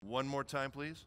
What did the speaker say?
One more time, please.